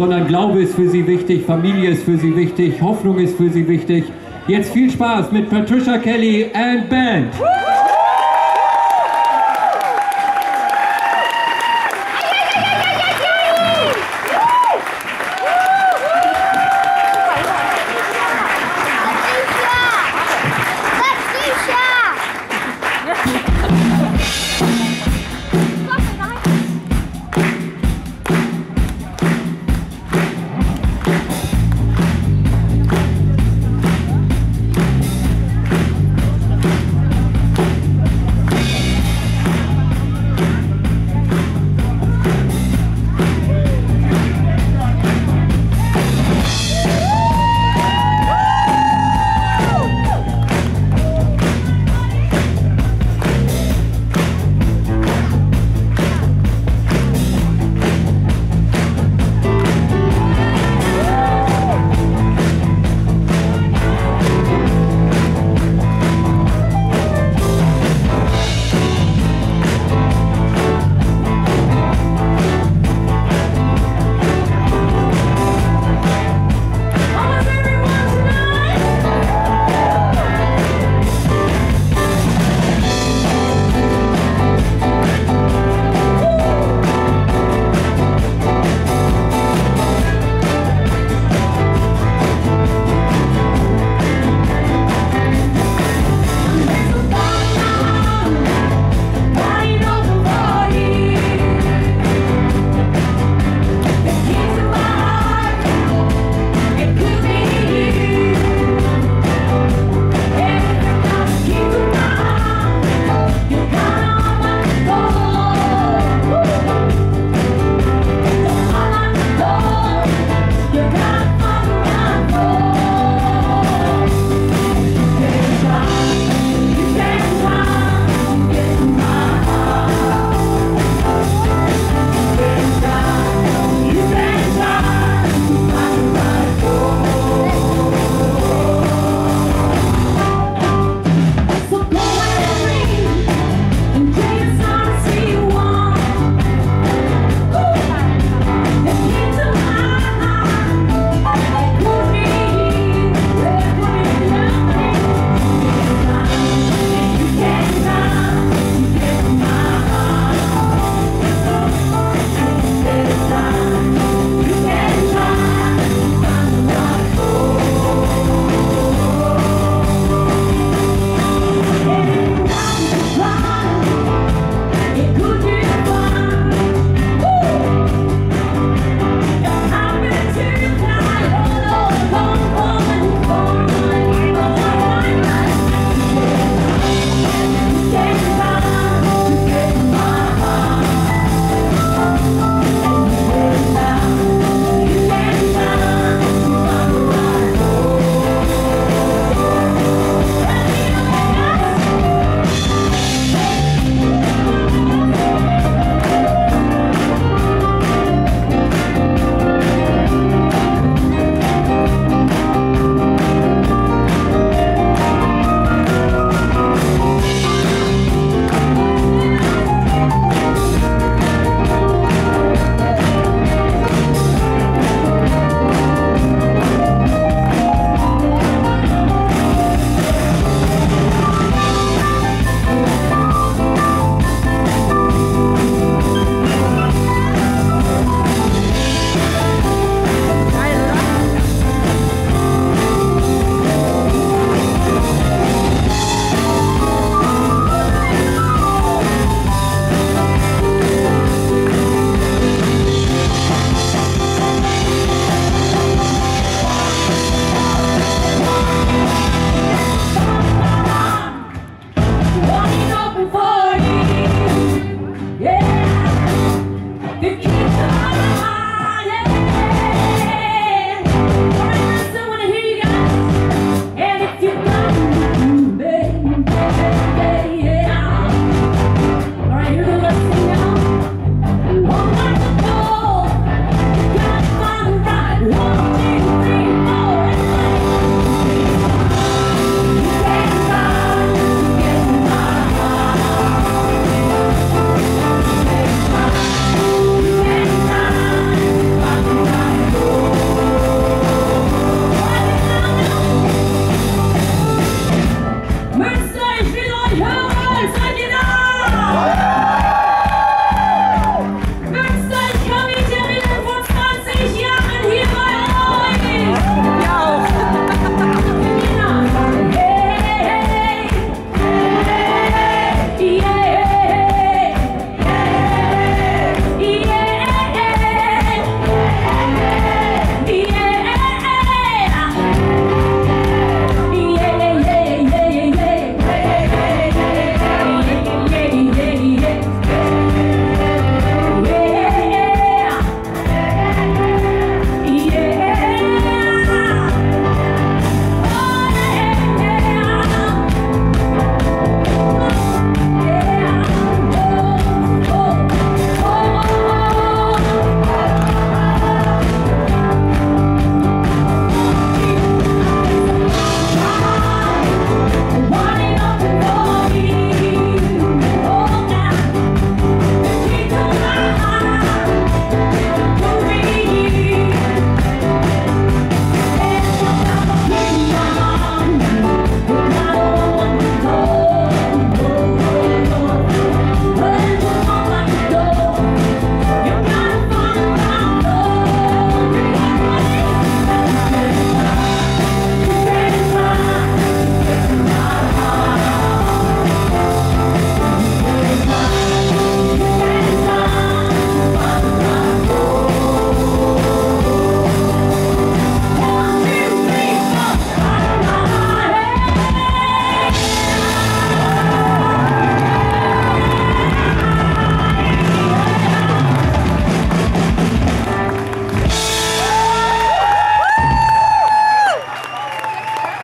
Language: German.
sondern Glaube ist für sie wichtig, Familie ist für sie wichtig, Hoffnung ist für sie wichtig. Jetzt viel Spaß mit Patricia Kelly and Band.